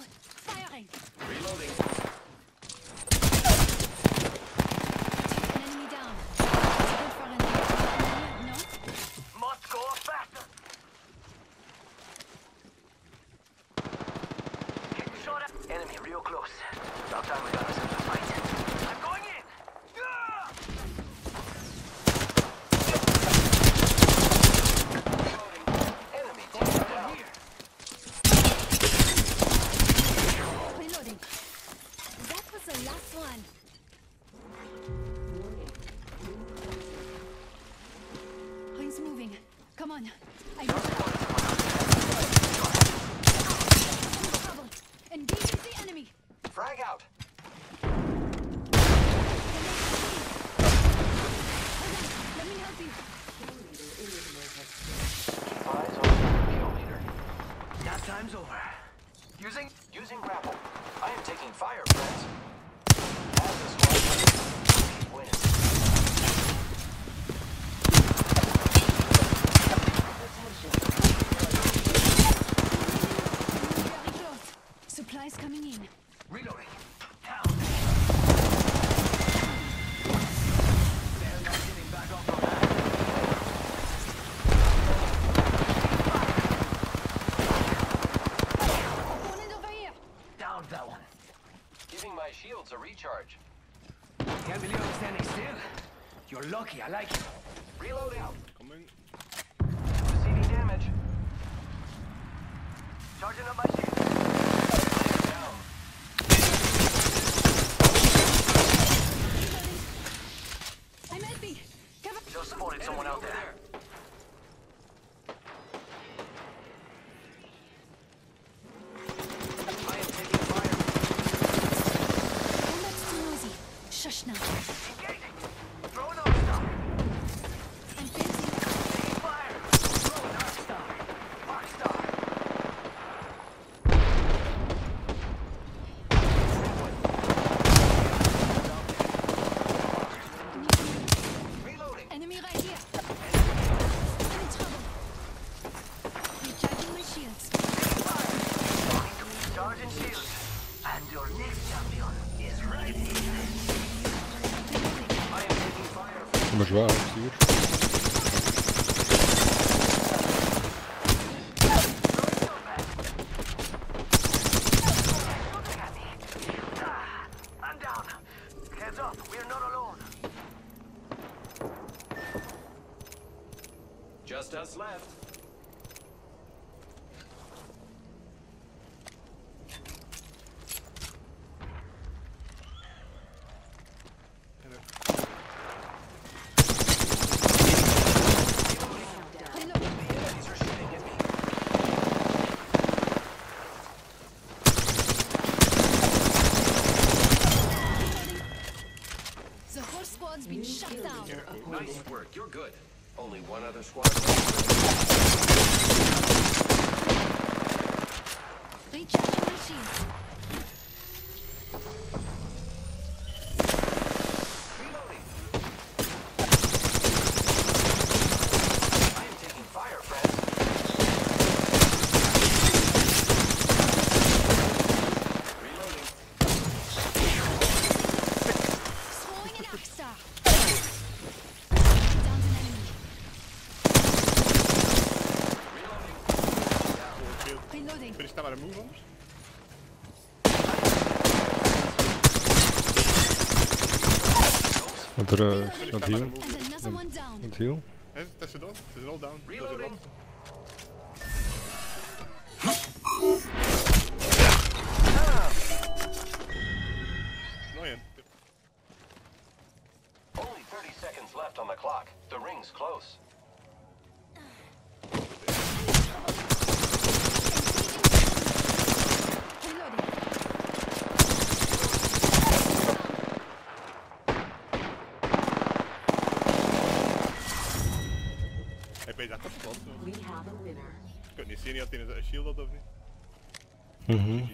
Firing! Reloading! I use trouble. Engaging the enemy. Frag out. Hold on, let me help you. Keep eyes on the kill leader. That time's over. Using using grapple. I am taking fire, friends. Supplies coming in. Reloading. Down. They're not getting back up on that. Opponent over here. Down that one. Giving my shields a recharge. Can't believe I'm standing still. You're lucky, I like it. Reloading. Coming. Receiving damage. Charging up my shield. Down. I'm helping. Cover. Just spotted someone out there. I am taking fire. Combat's too noisy. Shush now. Engaging. Throwing Arc Star. I'm fencing. Taking fire. Throwing Arc Star. Arc Star. Reloading. Enemy right here. I'm in trouble. Recharging my shields. Charging shields. And your next champion is right here. I am taking fire. Kom maar zwaar, stuur. I'm down. Heads up, we're not. Just us left. Squad's been shut down. Nice work. You're good. Only one other squad. Finish that by the move almost. Not, uh, heal. Not heal. That's it all. That's it all down. Reloading. We have a winner. Ik kan niet zien, had hij een shield had of niet. Mhm.